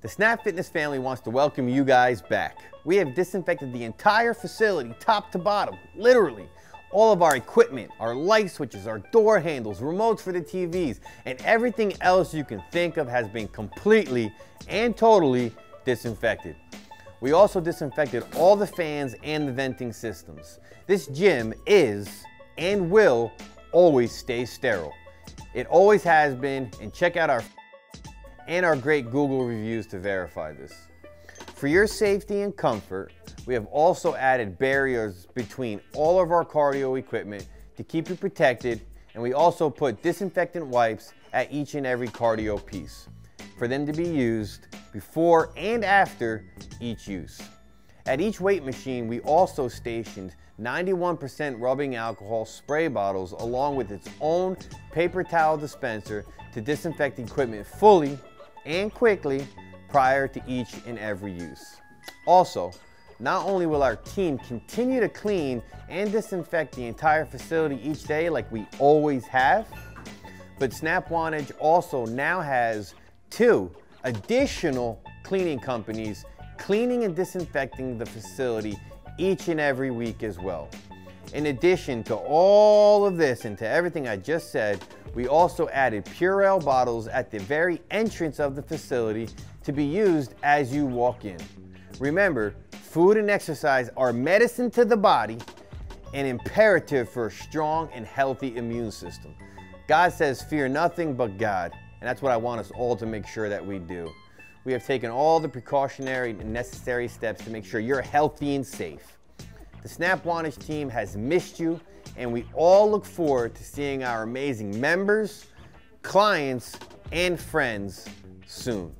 The Snap Fitness family wants to welcome you guys back. We have disinfected the entire facility, top to bottom, literally. All of our equipment, our light switches, our door handles, remotes for the TVs, and everything else you can think of has been completely and totally disinfected. We also disinfected all the fans and the venting systems. This gym is and will always stay sterile. It always has been, and check out our and our great Google reviews to verify this. For your safety and comfort, we have also added barriers between all of our cardio equipment to keep you protected, and we also put disinfectant wipes at each and every cardio piece for them to be used before and after each use. At each weight machine, we also stationed 91% rubbing alcohol spray bottles along with its own paper towel dispenser to disinfect equipment fully and quickly prior to each and every use. Also, not only will our team continue to clean and disinfect the entire facility each day like we always have, but Snap Wantage also now has two additional cleaning companies cleaning and disinfecting the facility each and every week as well. In addition to all of this and to everything I just said, we also added Purell bottles at the very entrance of the facility to be used as you walk in. Remember, food and exercise are medicine to the body and imperative for a strong and healthy immune system. God says, fear nothing but God, and that's what I want us all to make sure that we do. We have taken all the precautionary and necessary steps to make sure you're healthy and safe. The Snap Wantage team has missed you, and we all look forward to seeing our amazing members, clients, and friends soon.